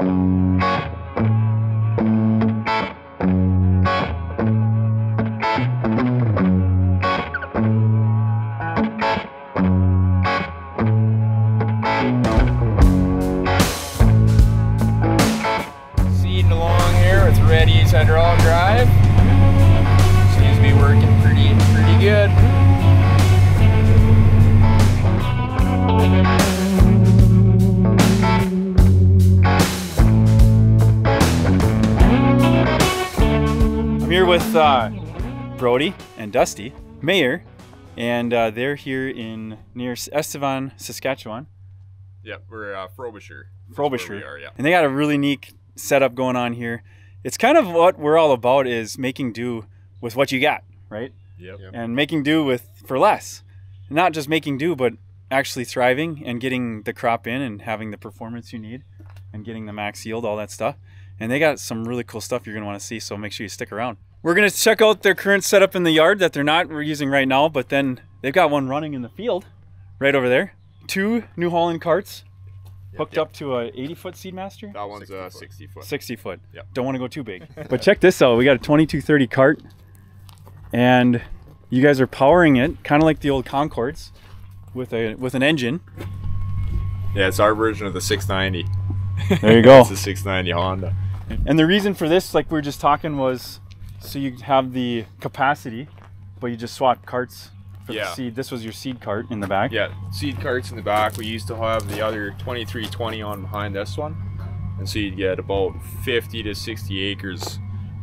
Seeding with uh, Brody and Dusty, Mayer, and uh, they're here in near Estevan, Saskatchewan. Yep, we're uh, Frobisher. Frobisher. we are, yeah. And they got a really neat setup going on here. It's kind of what we're all about is making do with what you got, right? Yep. And making do with for less. Not just making do, but actually thriving and getting the crop in and having the performance you need and getting the max yield, all that stuff. And they got some really cool stuff you're going to want to see, so make sure you stick around. We're going to check out their current setup in the yard that they're not using right now, but then they've got one running in the field right over there. Two New Holland carts hooked up to a 80 foot Seedmaster. That one's uh, 60 foot. 60 foot. Yep. Don't want to go too big. but check this out. We got a 2230 cart, and you guys are powering it, kind of like the old Concords, with a with an engine. Yeah, it's our version of the 690. There you go. it's a 690 Honda. and the reason for this, like we were just talking, was so you have the capacity, but you just swap carts for Yeah. the seed. This was your seed cart in the back. Yeah, seed carts in the back. We used to have the other 2320 on behind this one. And so you'd get about 50 to 60 acres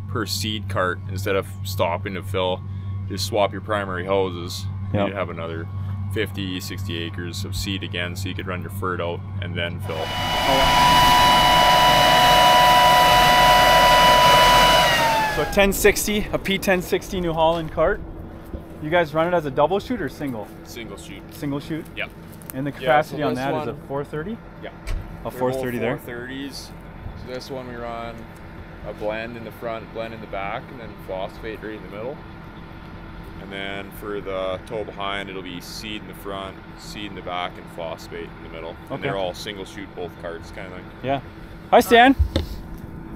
per seed cart instead of stopping to fill. Just swap your primary hoses. Yep. You'd have another 50, 60 acres of seed again so you could run your fert out and then fill. Oh, so 1060, a P1060 New Holland cart. You guys run it as a double shoot or single? Single shoot. Single shoot. Yep. And the so capacity on this that is a 430. Yeah. A 430 there. 430s. So this one we run a blend in the front, blend in the back, and then phosphate right in the middle. And then for the toe behind, it'll be seed in the front, seed in the back, and phosphate in the middle. And they're all single shoot both carts kind of thing. Yeah. Hi, Stan.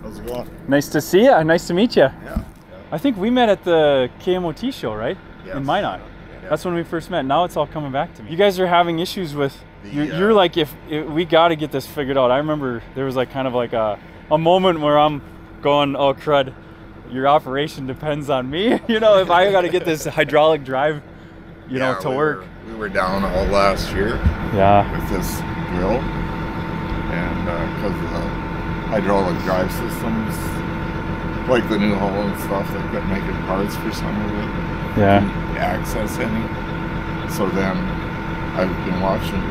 How's it going? Nice to see you. Nice to meet you. Yeah. I think we met at the KMOT show, right? Yes. In Minot. Yeah. That's when we first met. Now it's all coming back to me. You guys are having issues with. The, You're, uh, you're like, if, if we got to get this figured out. I remember there was like kind of like a, a moment where I'm going, oh crud, your operation depends on me. you know, if I got to get this hydraulic drive, you Yeah, know, to we work. Were, we were down all last year Yeah. with this drill, and because of the hydraulic drive systems, like the New hole and stuff, they couldn't make it parts for some of it. Yeah. Couldn't access any. So then I've been watching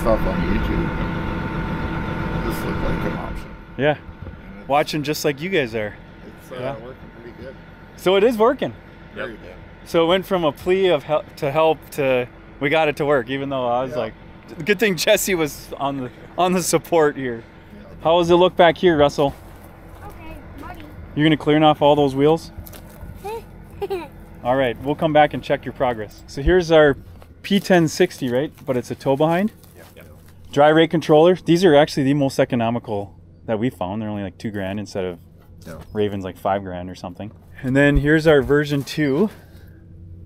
stuff on YouTube, and this looked like an option. Yeah. Watching just like you guys are. It's uh, Yeah. working pretty good. So it is working. Very good. So it went from a plea of help to help to we got it to work, even though I was Yeah. like, good thing Jesse was on the on the support here. How does it look back here, Russell? Okay, buddy. You're gonna clearing off all those wheels? All right, we'll come back and check your progress. So here's our P1060, right? But it's a tow behind. Dry rate controller. These are actually the most economical that we found. They're only like two grand instead of Yeah. Raven's like five grand or something. And then here's our version two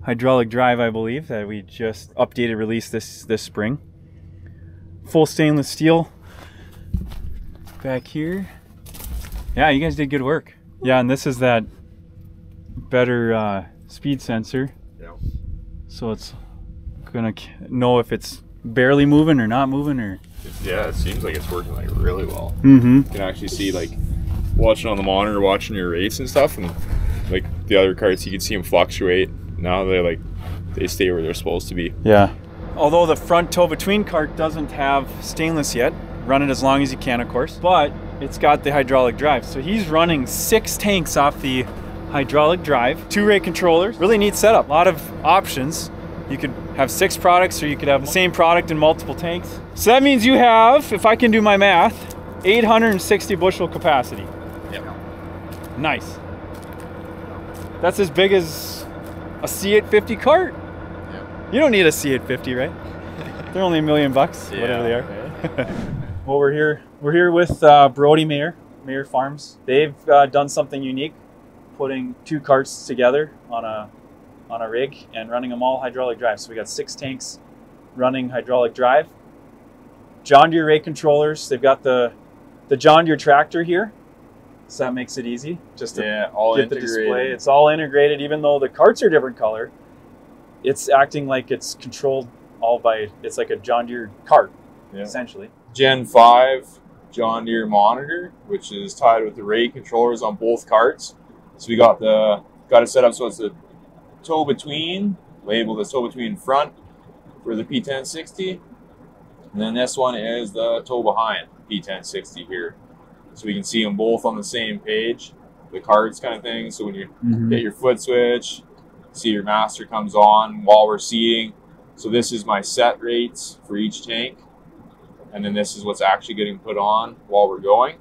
hydraulic drive, I believe, that we just updated release this this spring. Full stainless steel back here. Yeah, you guys did good work. Yeah, and this is that better uh, speed sensor, Yeah. so it's gonna know if it's barely moving or not moving or. Yeah, it seems like it's working like really well. Mm-hmm. You can actually see like watching on the monitor, watching your race and stuff, and like the other carts, you can see them fluctuate. Now they like they stay where they're supposed to be. Yeah. Although the front tow between cart doesn't have stainless yet, run it as long as you can, of course, but it's got the hydraulic drive. So he's running six tanks off the hydraulic drive, two rate controllers. Really neat setup. A lot of options. You could have six products or you could have the same product in multiple tanks. So that means you have, if I can do my math, 860 bushel capacity. Yeah. Nice. That's as big as a C850 cart. You don't need a C850, right? They're only a million bucks, whatever they are. Well, we're here. We're here with uh, Brody Mayer, Mayer Farms. They've uh, done something unique, putting two carts together on a on a rig and running them all hydraulic drive. So we got six tanks running hydraulic drive. John Deere rate controllers. They've got the the John Deere tractor here, so that makes it easy. Just to Yeah, all get the integrated. display. It's all integrated, even though the carts are different color. It's acting like it's controlled all by. It's like a John Deere cart, Yeah. essentially. Gen 5 John Deere monitor, which is tied with the rate controllers on both carts. So we got the got it set up so it's a tow between, labeled as tow between front for the P1060. And then this one is the tow behind P1060 here. So we can see them both on the same page, the cards kind of thing. So when you mm-hmm. hit your foot switch, see your master comes on while we're seating. So this is my set rates for each tank. And then this is what's actually getting put on while we're going.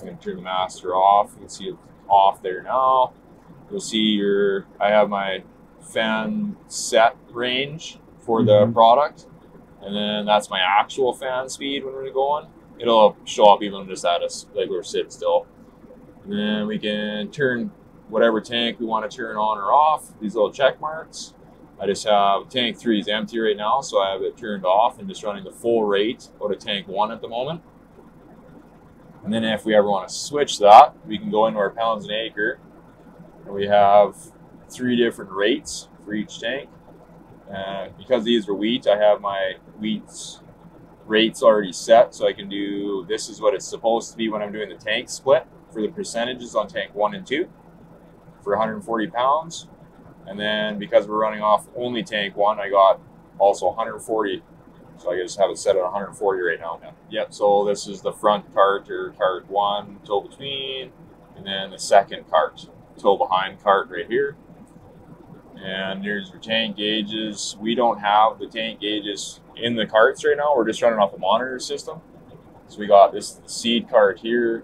I'm gonna turn the master off. You can see it's off there now. You'll see your, I have my fan set range for the Mhm. product. And then that's my actual fan speed when we're going. It'll show up even just at us, like we're sitting still. And then we can turn whatever tank we want to turn on or off, these little check marks. I just have tank three is empty right now, so I have it turned off and just running the full rate out of tank one at the moment. And then if we ever want to switch that, we can go into our pounds an acre and we have three different rates for each tank. Uh, because these are wheat, I have my wheat's rates already set, so I can do this is what it's supposed to be when I'm doing the tank split for the percentages on tank one and two for 140 pounds. And then because we're running off only tank one, I got also 140. So I just have it set at 140 right now. Yep. So this is the front cart or cart one, tow between, and then the second cart, tow behind cart right here. And here's your tank gauges. We don't have the tank gauges in the carts right now. We're just running off a monitor system. So we got this seed cart here,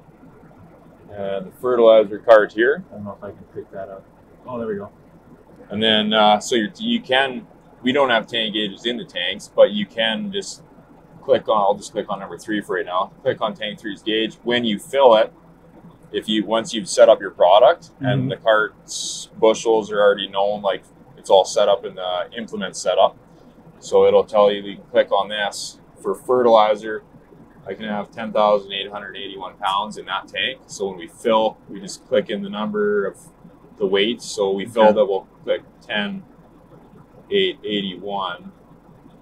and the fertilizer cart here. I don't know if I can pick that up. Oh, there we go. And then, uh, so you're, you can, we don't have tank gauges in the tanks, but you can just click on, I'll just click on number three for right now. Click on tank three's gauge. When you fill it, if you, once you've set up your product Mhm. and the cart's bushels are already known, like it's all set up in the implement setup. So it'll tell you, you can click on this for fertilizer. I can have 10,881 pounds in that tank. So when we fill, we just click in the number of the weight. So we Okay. that, we'll click 10, 881.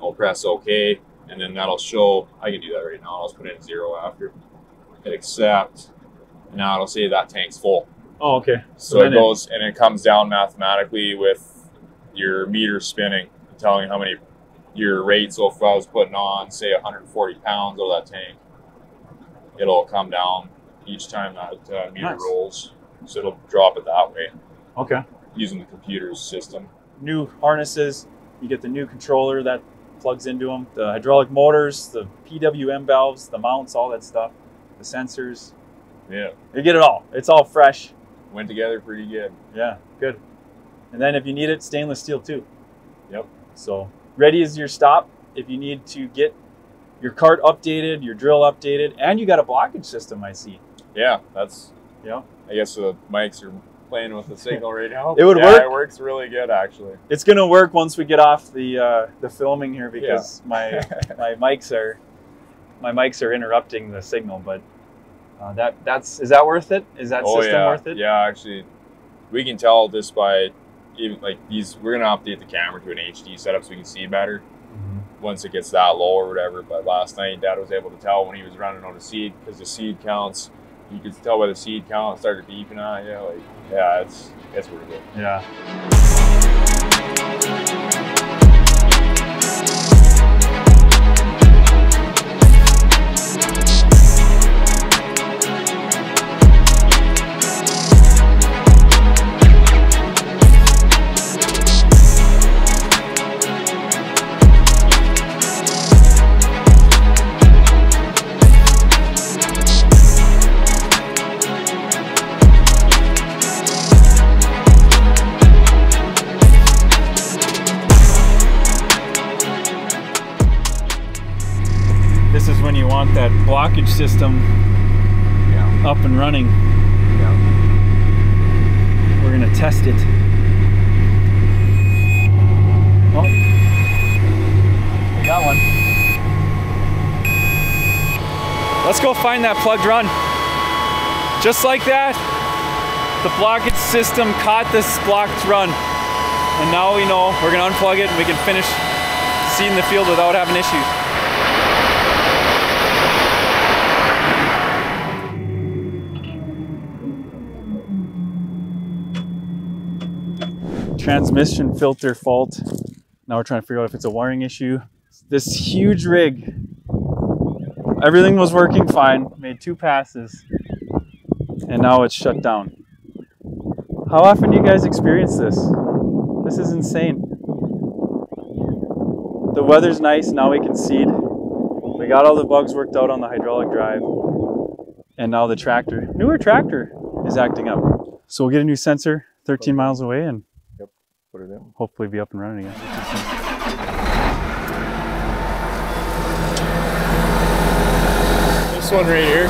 I'll press OK, and then that'll show. I can do that right now. I'll just put in zero after. Hit accept. And now it'll say that tank's full. Oh, okay. So, then it goes and it comes down mathematically with your meter spinning, telling how many your rate. So if I was putting on, say, 140 pounds of that tank, it'll come down each time that uh, meter Nice. rolls. So it'll drop it that way Okay. using the computer's system. New harnesses. You get the new controller that plugs into them. The hydraulic motors, the PWM valves, the mounts, all that stuff. The sensors. Yeah, You get it all. It's all fresh. went together pretty good. Yeah, good. And then if you need it, stainless steel too. Yep. So ready is your stop if you need to get your cart updated, your drill updated, and you got a blockage system. I see. Yeah, that's. Yeah. I guess the mics are playing with the signal right now. It would Yeah, work. It works really good actually. It's gonna work once we get off the uh, the filming here because my my mics are my mics are interrupting the signal. But uh, that that's is that worth it? Is that oh system yeah, worth it? yeah. Actually, we can tell this by even like these. We're gonna update the camera to an HD setup so we can see better Mhm. once it gets that low or whatever. But last night, Dad was able to tell when he was running on a seed because the seed counts. You could tell by the seed count started beeping at you. Like, yeah, it's it's pretty good. Yeah. System Yeah. up and running. Yeah. We're gonna test it. Oh, we got one. Let's go find that plugged run. Just like that, the blockage system caught this blocked run. And now we know we're gonna unplug it and we can finish seeding the field without having issues. Transmission filter fault. Now we're trying to figure out if it's a wiring issue. This huge rig, everything was working fine, made two passes, and now it's shut down. How often do you guys experience this? This is insane. The weather's nice, now we can seed. We got all the bugs worked out on the hydraulic drive. And now the tractor, newer tractor, is acting up. So we'll get a new sensor 13 miles away and. Hopefully be up and running again. This one right here.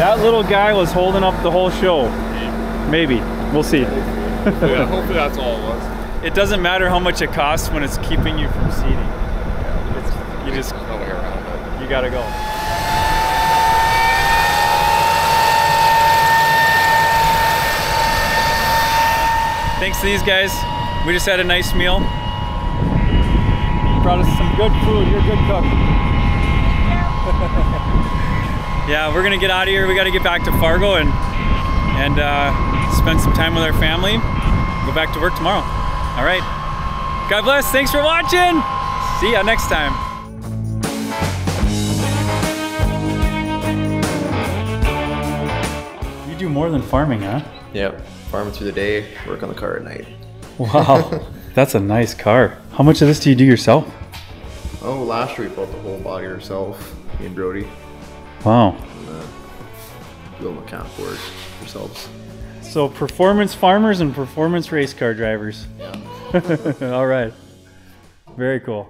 That little guy was holding up the whole show. Maybe. We'll see. Yeah, hopefully that's all it was. It doesn't matter how much it costs when it's keeping you from seeding. It's, you just, There's no way around it. you gotta go. Thanks to these guys. We just had a nice meal. Brought us some good food. You're a good cook. yeah, we're gonna get out of here. We gotta get back to Fargo and and uh, spend some time with our family. Go back to work tomorrow. All right. God bless. Thanks for watching. See ya next time. You do more than farming, huh? Yep. Farming through the day, work on the car at night. Wow, that's a nice car. How much of this do you do yourself? Oh, last year we built the whole body ourselves, me and Brody, Wow. and uh, do all mechanical work ourselves. So performance farmers and performance race car drivers. Yeah. All right. Very cool.